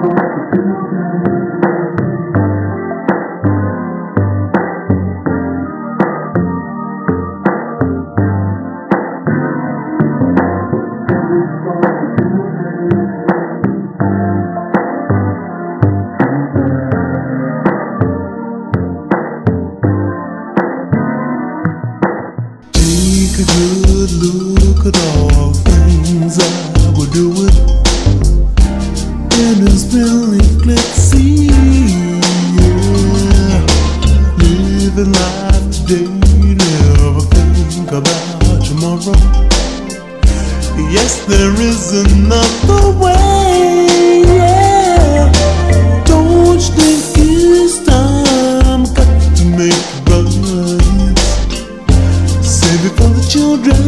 Take a good look at all Yeah. Living life today, never think about tomorrow. Yes, there is another way, yeah. Don't think it's time? Got to make. Save it for the children.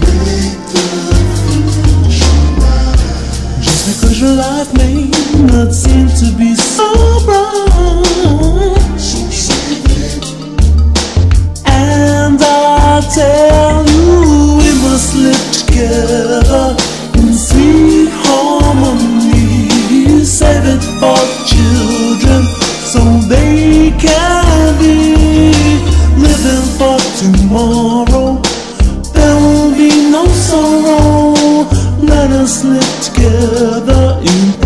Just because life may not seem to be so bright. And I tell you, we must live together in sweet harmony. Save it for children so they can be living for tomorrow. There will be no sorrow. Let us live together. You.